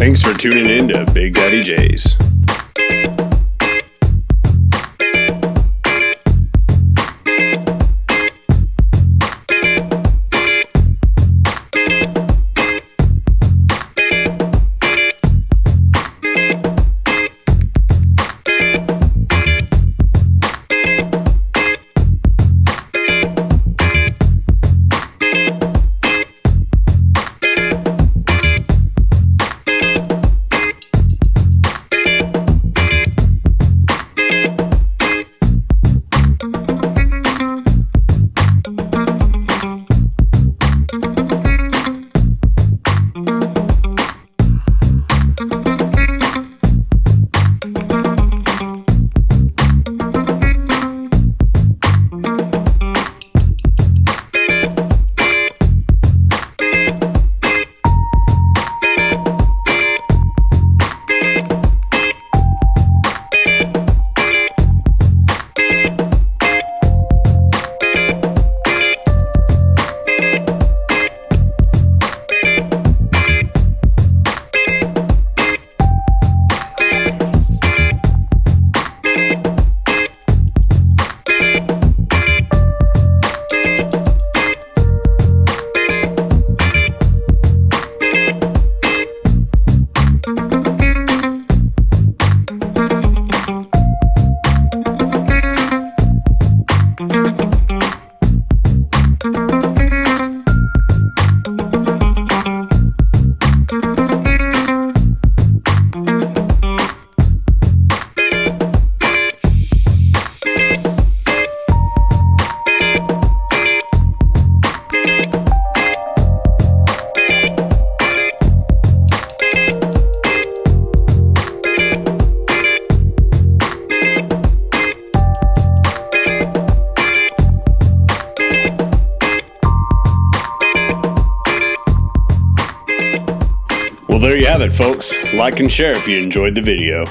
Thanks for tuning in to Big Daddy Jay's. There you have it, folks. Like and share if you enjoyed the video.